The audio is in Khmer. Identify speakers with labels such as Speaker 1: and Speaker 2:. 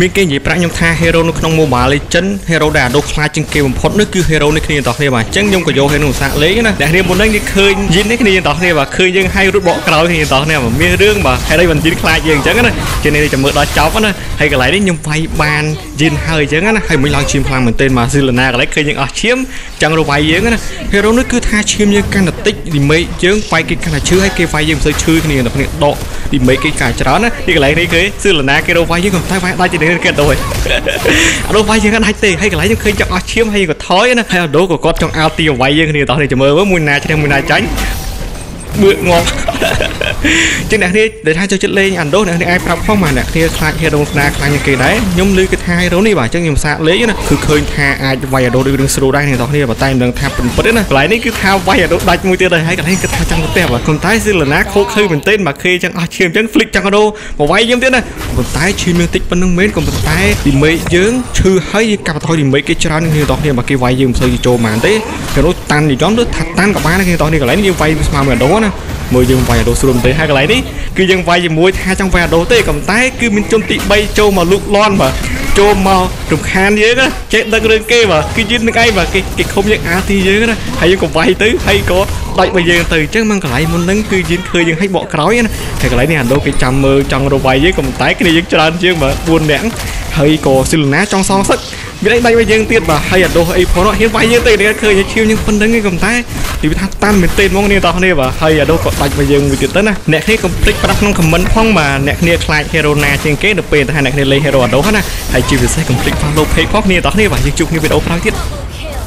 Speaker 1: មានគេនិយាយប្រាក់ខ្ញុំថា hero នៅក្នុង Mobile Legend hero ដែលអាដូខ្លាចជាងគេបំផុតនោះគឺ hero នេះគ្នាទាំងគ្នាបាទអញ្ចឹងខ្ញុំក៏យក hero សាកលេងណាអ្នកគ្នាមុនហ្នឹងគេឃើញយិននេះគ្នាទាំងគ្នាបាទឃើញយើងឲ្យរត់បកក្រោយគ្នាទាំងគ្នាបាទមានរឿងបាទហេតុអីមិនយិនខ្លាចយើងអញ្ចឹងណាជានេះចាំមើលដល់ចប់ណាហើយកន្លែងនេះខ្ញុំវាយបាន យិនហើយអញ្ចឹងណាហើយមិនឡើងឈាមខ្លាំងមែនទែនបាទស៊ីលណាកន្លែងឃើញយើងអស់ឈាមចង់រវាយយើងណា hero នេះគឺថាឈាមយើងកាន់តែតិច damage យើងវាយគេកាន់តែឈឺហើយគេវាយយើងមិនសូវឈឺគ្នាទាំងគ្នាដក damage គេកាន់ច្រើនណាទីកន្លែងនេះគេស៊ីលណាគេរវាយយើងក៏តែវាយដាច់ជាគេដូចអត់វាយយើងដាច់ទេហើយកន្លែងខ្ញុំឃើញចង់អស់ឈាមហើយក៏ថយណាហើយអដូក៏គាត់ចង់អោទីវាយយើងគ្នាតោះនេះចាំមើលមួយណាឈ្នះមួយណាចាញ់ បឿកងងចឹងអ្នកគ្នាដែលថាចូលចិត្តលេងអានដូអ្នកគ្នាអាចប្រាប់ផងបាទអ្នកគ្នាខ្លាចហេរ៉ូស្នាខ្លាចជាងគេដែរខ្ញុំឮគេថាហេរ៉ូនេះបាទចឹងខ្ញុំសាកលេងណាគឺឃើញថាអាចវាយអាដូដូចរឿងស្រួលដែរអ្នកទាំងគ្នាបើតែមិនដឹងថាពិតពិតទេណាកន្លែងនេះគឺថាវាយអាដូដាច់មួយទៀតដែរហើយកន្លែងគិតថាចង់ទៅផ្ទះបាទប៉ុន្តែស៊ីលណាខូខើមែនទែនបាទគេចឹងអស់ឈាមចឹងហ្លិចចឹងអាដូមកវាយយើងទៀតណាប៉ុន្តែឈាមយើងតិចប៉ុណ្្នឹងមែនក៏ប៉ុន្តែឌីមេយើងឈឺហើយយើងកាប់បន្ថយឌីមេគេច្រើនគ្នាទាំងគ្នាបាទគេវាយយើងមិនសូវចូលបានទេគេនោះតាន់និយមទៅថាតាន់ក៏បានគ្នាទាំងគ្នាកន្លែងនេះយើងវាយស្មើមួយអាដូណាមើលយើងវាយអាដូស្រួលទេហើយកន្លែងនេះគឺយើងវាយជាមួយថាចង់វាយអាដូទេក៏ប៉ុន្តែគឺមានជនទី3ចូលមកលូកលាន់បាទចូលមករំខានយើងណាចេះដឹងរឿងគេបាទគឺយើងនឹងឯងបាទគេគេខំយើងអាទីយើងណាហើយយើងក៏វាយទៅហើយក៏ដាច់មកយើងទៅអញ្ចឹងមកកន្លែងមុនហ្នឹងគឺយើងឃើញយើងឲ្យបកក្រោយណាហើយកន្លែងនេះអាដូគេចាំមើលចង់រវាយយើងក៏ប៉ុន្តែគ្នាយើងច្រើនជាងបាទ4នាក់ហើយក៏ស៊ីលណាចង់សងសឹក មានអីដាច់មកយើងទៀតបាទហើយអាដូអីផងហ៊ានវាយយើងទៅគេឃើញឈាមយើងប៉ុណ្្នឹងឯងក៏ប៉ុន្តែនិយាយថាតាន់មែនទេហ្មងនេះតោះគ្នាបាទហើយអាដូក៏ដាច់មកយើងមួយទៀតទៅណាអ្នកគ្នាកុំភ្លេចប្រាប់ក្នុង comment ផងបាទអ្នកគ្នាខ្លាច hero ណាជាងគេនៅពេលថាអ្នកគ្នាលេង hero អាដូណាហើយជាពិសេសកុំភ្លេច follow page ផងគ្នាតោះគ្នាបាទយើងជួបគ្នាវីដេអូក្រោយទៀត